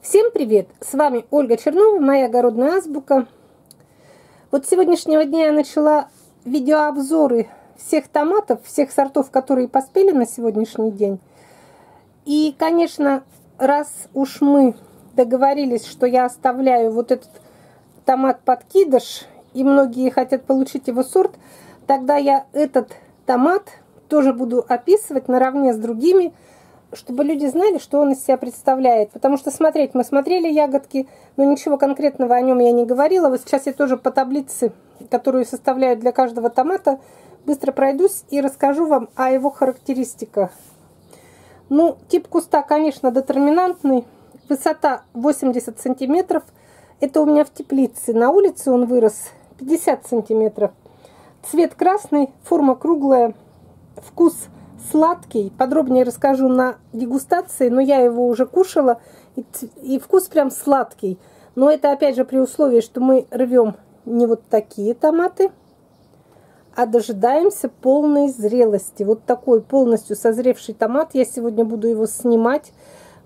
Всем привет! С вами Ольга Чернова, моя огородная азбука. Вот с сегодняшнего дня я начала видеообзоры всех томатов, всех сортов, которые поспели на сегодняшний день. И, конечно, раз уж мы договорились, что я оставляю вот этот томат-подкидыш, и многие хотят получить его сорт, тогда я этот томат тоже буду описывать наравне с другими, чтобы люди знали, что он из себя представляет. Потому что смотреть, мы смотрели ягодки, но ничего конкретного о нем я не говорила. Вот сейчас я тоже по таблице, которую составляю для каждого томата, быстро пройдусь и расскажу вам о его характеристиках. Ну, тип куста, конечно, детерминантный. Высота 80 сантиметров. Это у меня в теплице. На улице он вырос 50 сантиметров. Цвет красный, форма круглая, вкус сладкий. Подробнее расскажу на дегустации, но я его уже кушала. И, и вкус прям сладкий. Но это опять же при условии, что мы рвем не вот такие томаты, а дожидаемся полной зрелости. Вот такой полностью созревший томат. Я сегодня буду его снимать,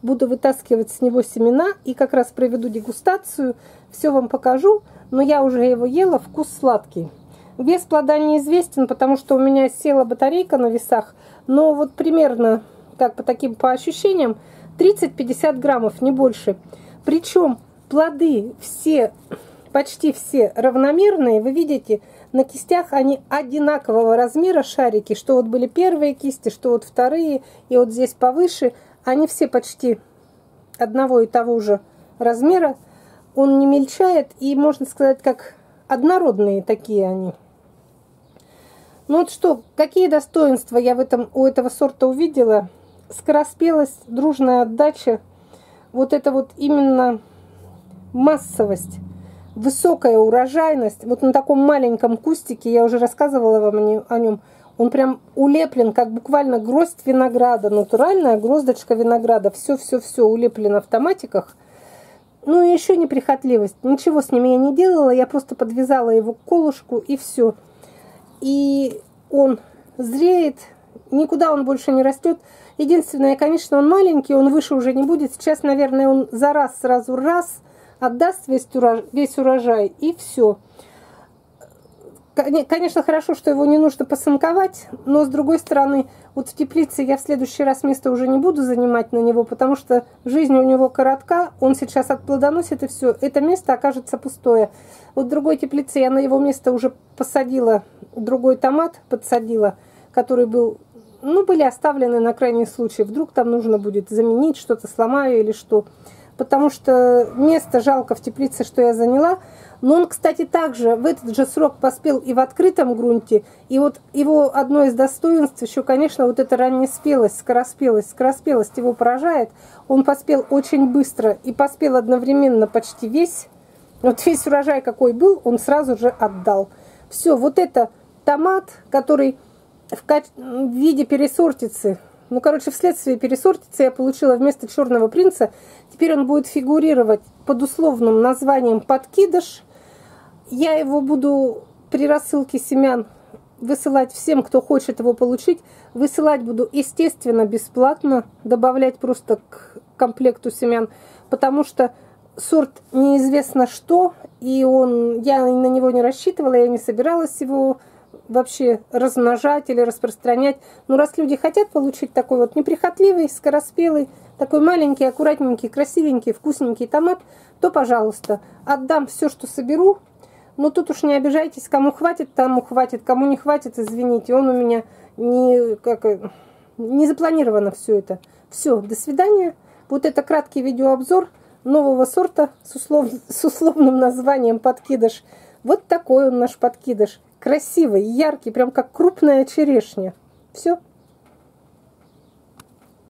буду вытаскивать с него семена и как раз проведу дегустацию. Все вам покажу, но я уже его ела, вкус сладкий. Вес плода неизвестен, потому что у меня села батарейка на весах, но вот примерно, как по таким по ощущениям, 30-50 граммов, не больше. Причем плоды все, почти все равномерные, вы видите, на кистях они одинакового размера шарики, что вот были первые кисти, что вот вторые, и вот здесь повыше, они все почти одного и того же размера. Он не мельчает, и можно сказать, как однородные такие они. Ну вот что, какие достоинства я в этом, у этого сорта увидела? Скороспелость, дружная отдача, вот это вот именно массовость, высокая урожайность. Вот на таком маленьком кустике, я уже рассказывала вам о нем, он прям улеплен, как буквально гроздь винограда, натуральная гроздочка винограда. Все-все-все улеплено в томатиках. Ну и еще неприхотливость. Ничего с ними я не делала, я просто подвязала его к колышку и все и он зреет, никуда он больше не растет. Единственное, конечно, он маленький, он выше уже не будет. Сейчас, наверное, он за раз сразу раз отдаст весь урожай, весь урожай и все. Конечно, хорошо, что его не нужно посынковать, но с другой стороны, вот в теплице я в следующий раз место уже не буду занимать на него, потому что жизнь у него коротка, он сейчас отплодоносит и все, это место окажется пустое. Вот в другой теплице я на его место уже посадила другой томат, подсадила, который был, ну, были оставлены на крайний случай, вдруг там нужно будет заменить, что-то сломаю или что потому что место жалко в теплице, что я заняла. Но он, кстати, также в этот же срок поспел и в открытом грунте. И вот его одно из достоинств еще, конечно, вот эта раннеспелость, скороспелость. Скороспелость его поражает. Он поспел очень быстро и поспел одновременно почти весь. Вот весь урожай какой был, он сразу же отдал. Все, вот это томат, который в, в виде пересортицы ну, короче, вследствие пересортицы я получила вместо черного принца. Теперь он будет фигурировать под условным названием подкидыш. Я его буду при рассылке семян высылать всем, кто хочет его получить. Высылать буду, естественно, бесплатно. Добавлять просто к комплекту семян. Потому что сорт неизвестно что. И он, я на него не рассчитывала, я не собиралась его вообще размножать или распространять. Но раз люди хотят получить такой вот неприхотливый, скороспелый, такой маленький, аккуратненький, красивенький, вкусненький томат, то, пожалуйста, отдам все, что соберу. Но тут уж не обижайтесь, кому хватит, тому хватит, кому не хватит, извините, он у меня не, как, не запланировано все это. Все, до свидания. Вот это краткий видеообзор нового сорта с, услов... с условным названием подкидыш. Вот такой он наш подкидыш красивый, яркий, прям как крупная черешня. Все.